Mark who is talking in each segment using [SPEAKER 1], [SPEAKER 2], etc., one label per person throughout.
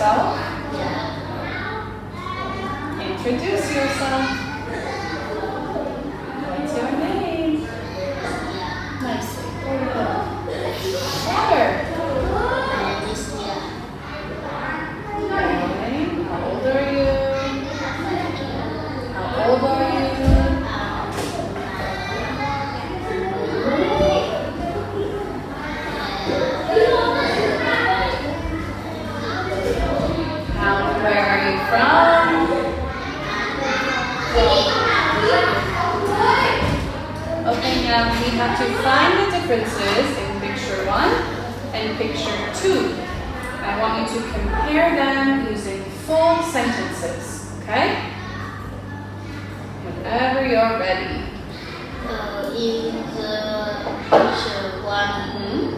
[SPEAKER 1] yourself?
[SPEAKER 2] Yeah.
[SPEAKER 1] Introduce yourself. Now we have to find the differences in picture one and picture two. I want you to compare them using full sentences, okay? Whenever you're ready.
[SPEAKER 2] Uh, in the picture one,
[SPEAKER 1] Mhm.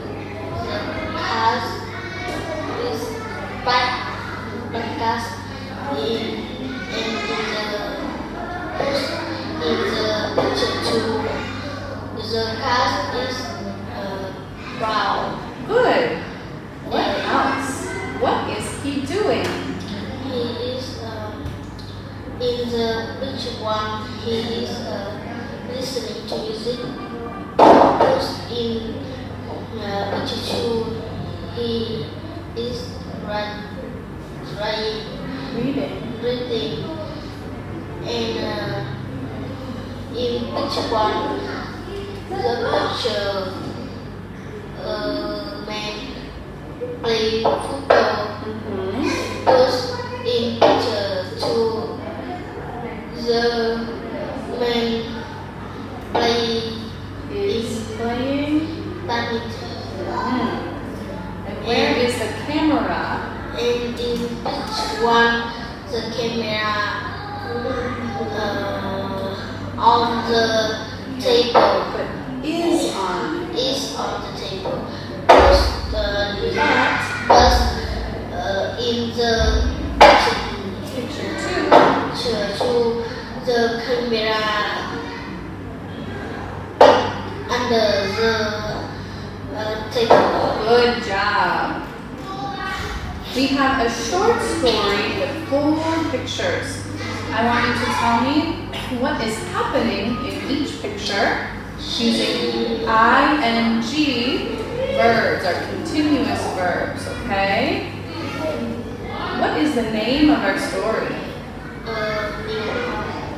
[SPEAKER 2] the house is black. Black house. In
[SPEAKER 1] He
[SPEAKER 2] is uh, listening to music. Because in uh, picture he is writing,
[SPEAKER 1] Reading.
[SPEAKER 2] reading, and uh, in picture one, the picture uh, man play football.
[SPEAKER 1] Mhm.
[SPEAKER 2] Because in picture two, the man play
[SPEAKER 1] Is playing.
[SPEAKER 2] badminton.
[SPEAKER 1] Hmm. And where is the camera?
[SPEAKER 2] And in picture one, the camera uh, on the table
[SPEAKER 1] is on.
[SPEAKER 2] is on the table. Because the
[SPEAKER 1] But
[SPEAKER 2] but uh, in the picture
[SPEAKER 1] two.
[SPEAKER 2] to, to the camera under the uh, table.
[SPEAKER 1] Good job. We have a short story with four pictures. I want you to tell me what is happening in each picture using ing verbs or continuous verbs, okay? What is the name of our story?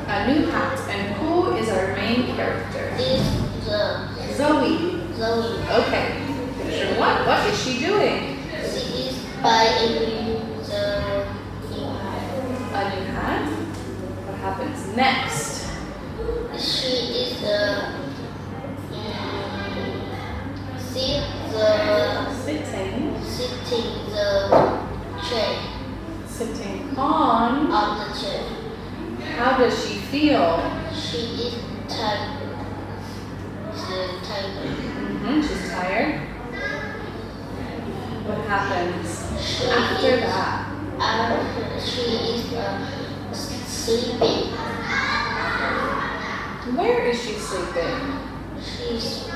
[SPEAKER 1] A new hat. And who is our main character?
[SPEAKER 2] the
[SPEAKER 1] Zoe.
[SPEAKER 2] Zoe.
[SPEAKER 1] Okay. Picture one. What is she doing?
[SPEAKER 2] Is buying the
[SPEAKER 1] A new hat. What happens next?
[SPEAKER 2] she is the um, the
[SPEAKER 1] Sitting.
[SPEAKER 2] sitting the chair
[SPEAKER 1] Sitting on.
[SPEAKER 2] on the chair.
[SPEAKER 1] How does she feel?
[SPEAKER 2] She is tired. The tired.
[SPEAKER 1] hmm She's tired. What happens
[SPEAKER 2] She
[SPEAKER 1] after that?
[SPEAKER 2] uh, she is uh, sleeping.
[SPEAKER 1] Where is she sleeping?
[SPEAKER 2] She's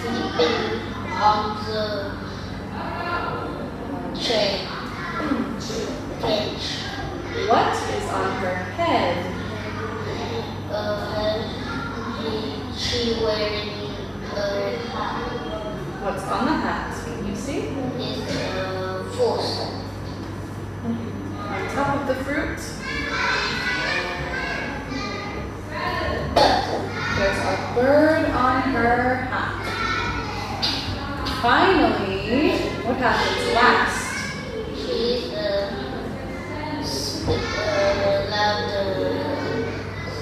[SPEAKER 2] sleeping on the chair bench.
[SPEAKER 1] What is on her head?
[SPEAKER 2] Uh, he, she wearing a hat.
[SPEAKER 1] What's on the hat? See?
[SPEAKER 2] Is a force.
[SPEAKER 1] On top of the fruit, there's a bird on her hat. Finally, what happens last?
[SPEAKER 2] She uh, uh, louder.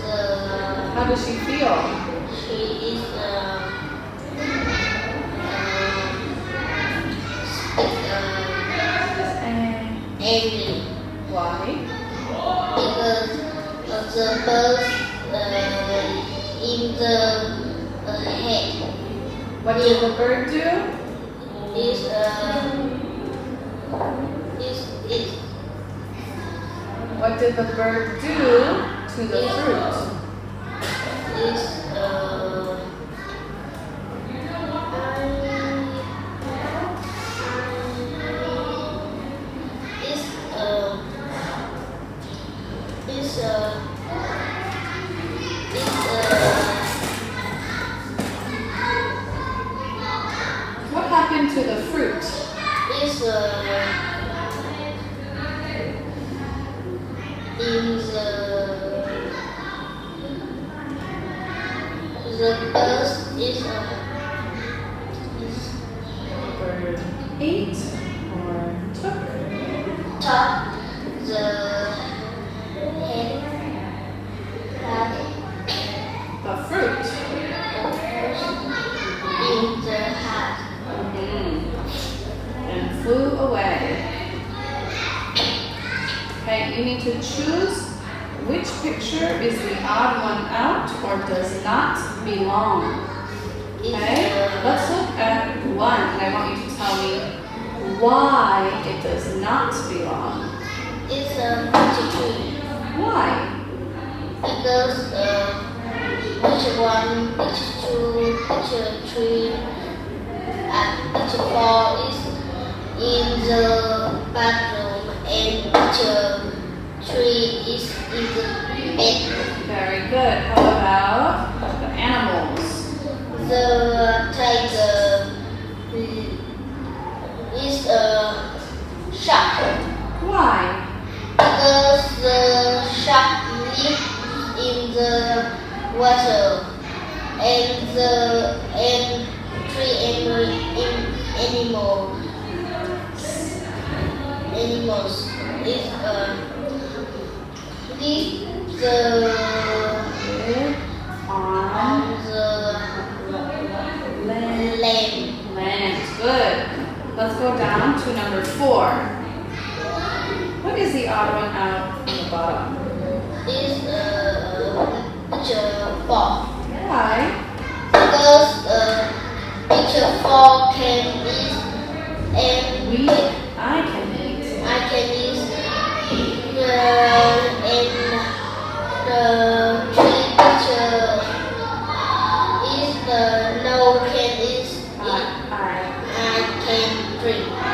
[SPEAKER 2] The
[SPEAKER 1] How does she
[SPEAKER 2] because of the uh, in the head
[SPEAKER 1] What did the bird do?
[SPEAKER 2] is uh, is is
[SPEAKER 1] What did the bird do to the fruit?
[SPEAKER 2] is uh, in the the dust is uh, is
[SPEAKER 1] Number eight or took.
[SPEAKER 2] top the
[SPEAKER 1] Okay, you need to choose which picture is the odd one out or does not belong. Okay, let's look at one and I want you to tell me why it does not belong.
[SPEAKER 2] It's a tree
[SPEAKER 1] Why?
[SPEAKER 2] because uh, picture one, picture two, picture three, and picture four is in the bathroom,
[SPEAKER 1] Very good. How about the animals?
[SPEAKER 2] The tiger mm, is a shark
[SPEAKER 1] Why?
[SPEAKER 2] because the shark lives in the water and the and three animal, animal animals is uh, live the
[SPEAKER 1] On
[SPEAKER 2] the
[SPEAKER 1] land.
[SPEAKER 2] Land.
[SPEAKER 1] Good. Let's go down to number four. What is the odd one out on the bottom?
[SPEAKER 2] is uh, picture four
[SPEAKER 1] Why?
[SPEAKER 2] because uh, picture four can eat and
[SPEAKER 1] We 对。